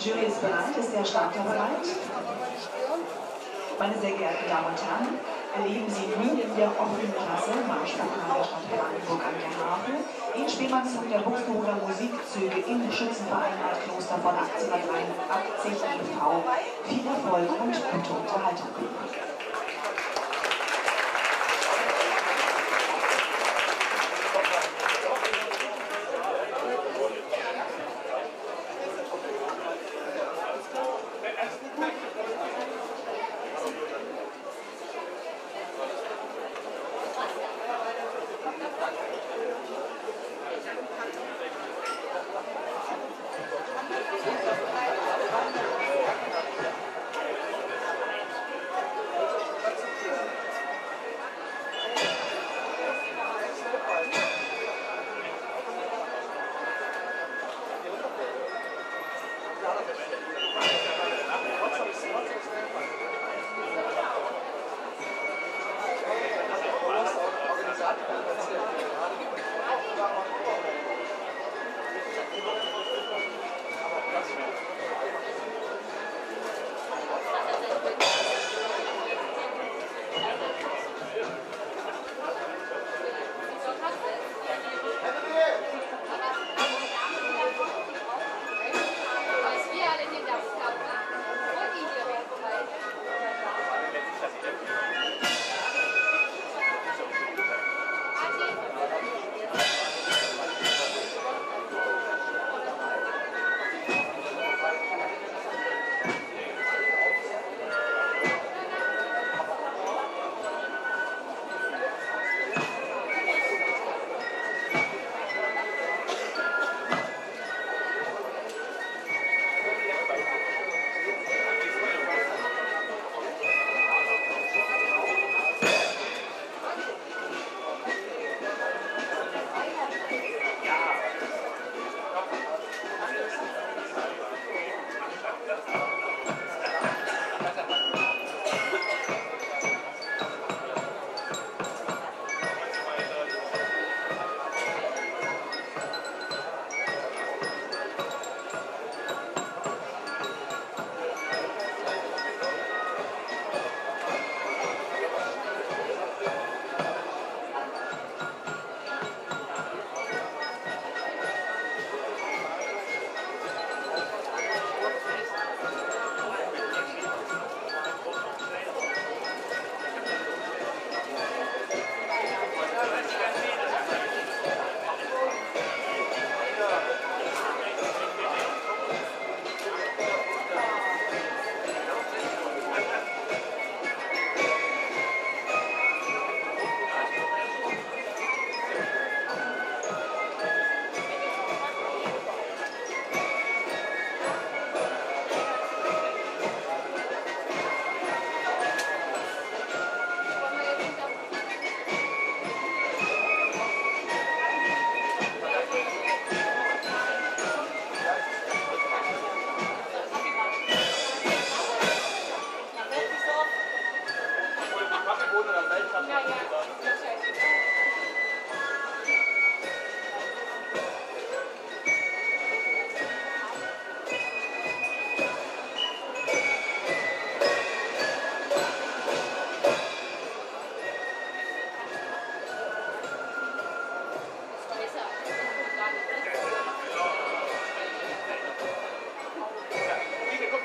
Jury ist bereit, ist der Starter bereit? Meine sehr geehrten Damen und Herren, erleben Sie nun in der offenen Klasse Marschpokal der Stadt Brandenburg an der Havel den Spielmannszug der Buxtehuder Musikzüge im Schützenverein Altkloster von 1883 e.V. Viel Erfolg und gute Unterhaltung.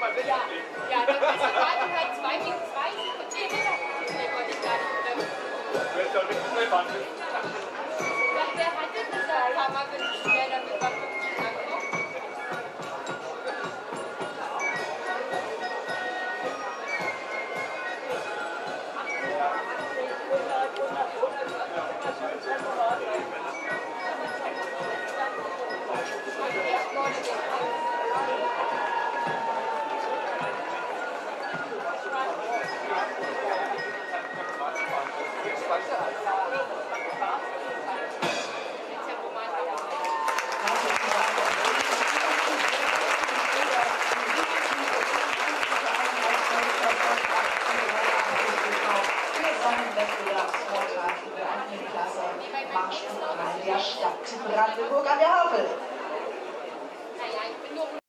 Ja, ja, dann Wartung halt zwei gegen zwei. Nee, nee, wollte ich gar nicht. Du hättest auch nicht schnell fahren Brandenburg an der Havel.